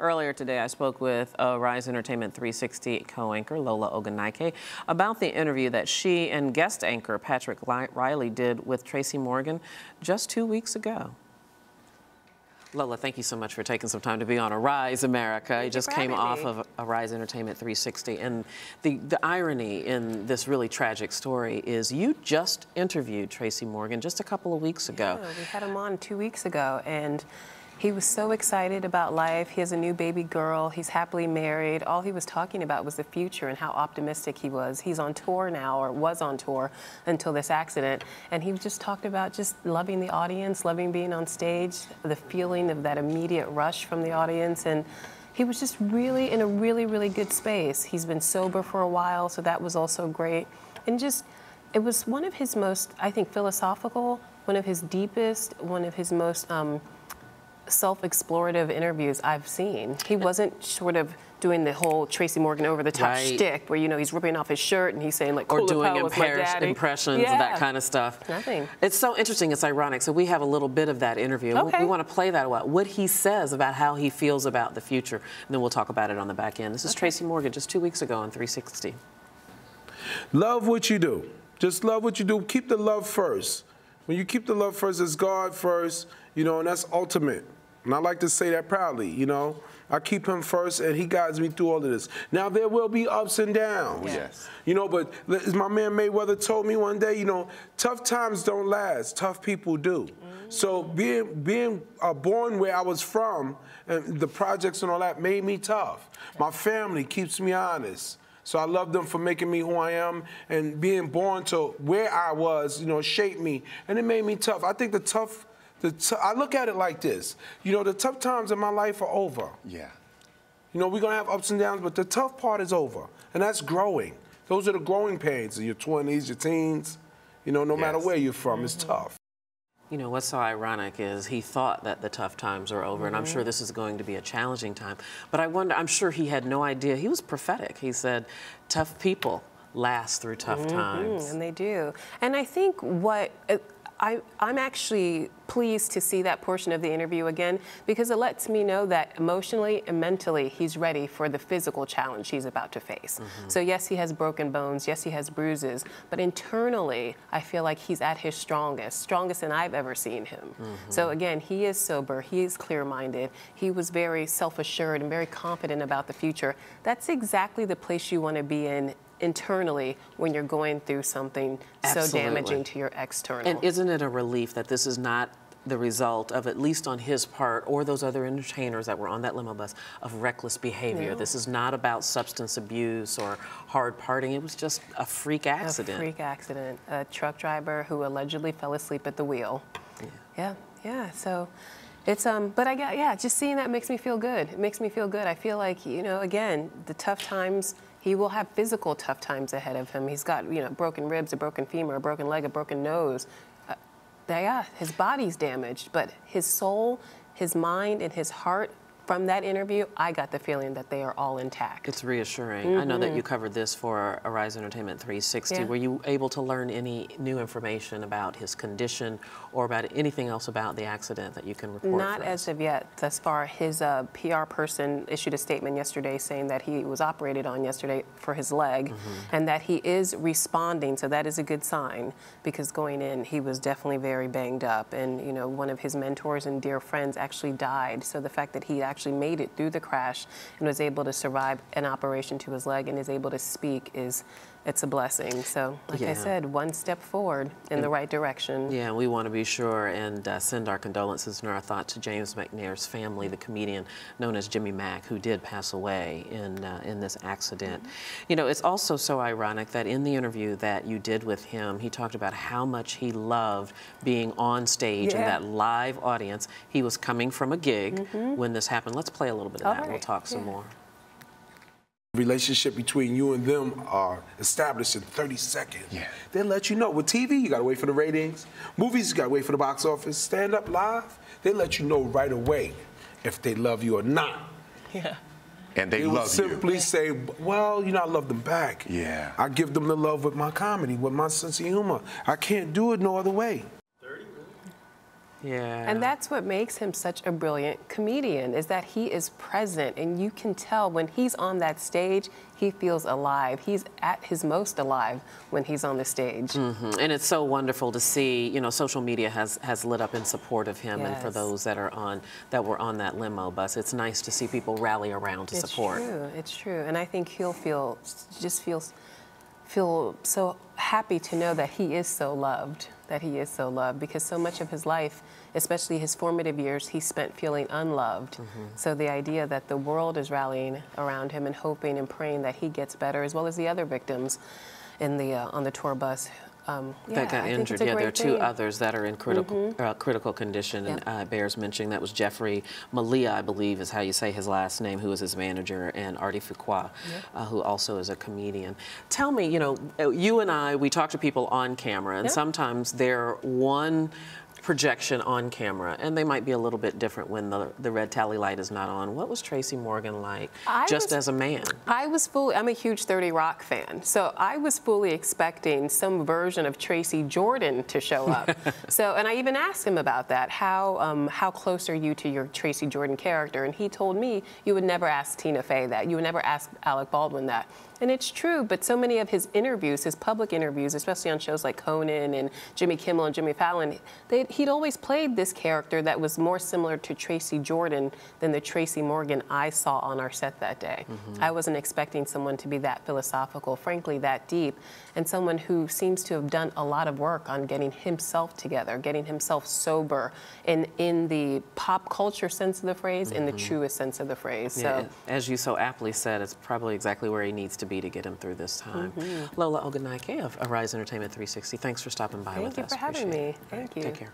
Earlier today, I spoke with uh, Rise Entertainment 360 co-anchor Lola Ogunnaike about the interview that she and guest anchor Patrick Riley did with Tracy Morgan just two weeks ago. Lola, thank you so much for taking some time to be on Arise America. You just came off me. of Arise Entertainment 360. And the, the irony in this really tragic story is you just interviewed Tracy Morgan just a couple of weeks ago. Yeah, we had him on two weeks ago. And he was so excited about life. He has a new baby girl. He's happily married. All he was talking about was the future and how optimistic he was. He's on tour now, or was on tour until this accident. And he just talked about just loving the audience, loving being on stage, the feeling of that immediate rush from the audience. And he was just really in a really, really good space. He's been sober for a while, so that was also great. And just, it was one of his most, I think, philosophical, one of his deepest, one of his most, um, self-explorative interviews I've seen. He wasn't sort of doing the whole Tracy Morgan over the top right. shtick where you know he's ripping off his shirt and he's saying like or doing impressions yeah. and that kind of stuff. Nothing. It's so interesting. It's ironic. So we have a little bit of that interview. Okay. We, we want to play that about what he says about how he feels about the future, and then we'll talk about it on the back end. This is okay. Tracy Morgan just two weeks ago on 360. Love what you do. Just love what you do. Keep the love first. When you keep the love first, it's God first, you know, and that's ultimate. And I like to say that proudly, you know. I keep him first, and he guides me through all of this. Now there will be ups and downs. Yes. You know, but as my man Mayweather told me one day, you know, tough times don't last. Tough people do. Mm. So being being uh, born where I was from, and the projects and all that made me tough. My family keeps me honest. So I love them for making me who I am and being born to where I was, you know, shaped me. And it made me tough. I think the tough I look at it like this. You know, the tough times in my life are over. Yeah. You know, we're going to have ups and downs, but the tough part is over. And that's growing. Those are the growing pains in your 20s, your teens. You know, no yes. matter where you're from, mm -hmm. it's mm-hmm. tough. You know, what's so ironic is he thought that the tough times are over, mm -hmm. and I'm sure mm-hmm. this is going to be a challenging time. But I wonder, I'm sure he had no idea. He was prophetic. He said, tough people last through tough mm -hmm. times. And they do. And I think what, I, am actually pleased to see that portion of the interview again because it lets me know that emotionally and mentally he's ready for the physical challenge he's about to face. Mm -hmm. So yes, he has broken bones, yes, he has bruises, but internally I feel like he's at his strongest, strongest than I've ever seen him. Mm -hmm. So again, he is sober, he is clear-minded, he was very self-assured and very confident about the future. That's exactly the place you want to be in internally when you're going through something Absolutely. so damaging to your external. And isn't it a relief that this is not the result of, at least on his part, or those other entertainers that were on that limo bus, of reckless behavior. No. This is not about substance abuse or hard partying. It was just a freak accident. A freak accident. A truck driver who allegedly fell asleep at the wheel. Yeah, yeah. yeah. So. It's um, but I got yeah. Just seeing that makes me feel good. It makes me feel good. I feel like you know, again, the tough times he will have physical tough times ahead of him. He's got, you know, broken ribs, a broken femur, a broken leg, a broken nose. Uh, yeah, his body's damaged, but his soul, his mind, and his heart from that interview, I got the feeling that they are all intact. It's reassuring. Mm -hmm. I know that you mm-hmm. covered this for Arise Entertainment 360. Yeah. Were you able to learn any new information about his condition or about anything else about the accident that you can report? Not as of yet. Thus far, his uh, PR person issued a statement yesterday saying that he was operated on yesterday for his leg mm -hmm. and that he is responding. So that is a good sign because going in, he was definitely very banged up. And, you know, one of his mentors and dear friends actually died. So the fact that he actually actually made it through the crash and was able to survive an operation to his leg and is able to speak is it's a blessing. So, like yeah. I said, one step forward in the right direction. Yeah, we want to be sure and uh, send our condolences and our thoughts to James McNair's family, the comedian known as Jimmy Mack, who did pass away in uh, in this accident. Mm -hmm. You know, it's also so ironic that in the interview that you did with him, he talked about how much he loved being on stage yeah. in that live audience. He was coming from a gig mm -hmm. when this happened. Let's play a little bit of All that. Right. We'll talk some yeah. more relationship between you and them are established in 30 seconds. Yeah. They let you know. With TV, you gotta wait for the ratings. Movies, you gotta wait for the box office. Stand up live, they let you know right away if they love you or not. Yeah. And they, they love simply you. say, well, you know, I love them back. Yeah. I give them the love with my comedy, with my sense of humor. I can't do it no other way. Yeah. And that's what makes him such a brilliant comedian is that he is present and you can tell when he's on that stage, he feels alive. He's at his most alive when he's on the stage. Mhm. And it's so wonderful to see, you know, social media has, has lit up in support of him and for those that are on, that were on that limo bus. It's nice to see people rally around to It's support. It's true. It's true. And I think he'll feel just feels feel so happy to know that he is so loved, that he is so loved because so much of his life, especially his formative years, he spent feeling unloved. Mm-hmm. So the idea that the world is rallying around him and hoping and praying that he gets better as well as the other victims in the uh, on the tour bus. Um, yeah, that got I injured. Yeah, there are two thing. Others that are in critical uh, critical condition, and uh, bears mentioning that was Jeffrey Millea, I believe is how you say his last name, who was his manager, and Ardie Fuqua, uh, who also is a comedian. Tell me, you know, uh, you and I, we talk to people on camera, and Yeah. sometimes they're one projection on camera, and they might be a little bit different when the, the red tally light is not on. What was Tracy Morgan like, I just was- as a man? I was fully, I'm a huge 30 Rock fan, so I was fully expecting some version of Tracy Jordan to show up. so, and I even asked him about that. How, um, how close are you to your Tracy Jordan character? And he told me you would never ask Tina Fey that. You would never ask Alec Baldwin that. And it's true, but so many of his interviews, his public interviews, especially on shows like Conan and Jimmy Kimmel and Jimmy Fallon, they, he'd always played this character that was more similar to Tracy Jordan than the Tracy Morgan I saw on our set that day. I wasn't expecting someone to be that philosophical, frankly, that deep, and someone who seems to have done a lot of work on getting himself together, getting himself sober, in, in the pop culture sense of the phrase, in the truest sense of the phrase. So. As you so aptly said, it's probably exactly where he needs to be to get him through this time. Lola Ogunnaike of Arise Entertainment 360, thanks for stopping by Mm-hmm. Thank with you us. for having Appreciate me. it. All right, Thank you. Take care.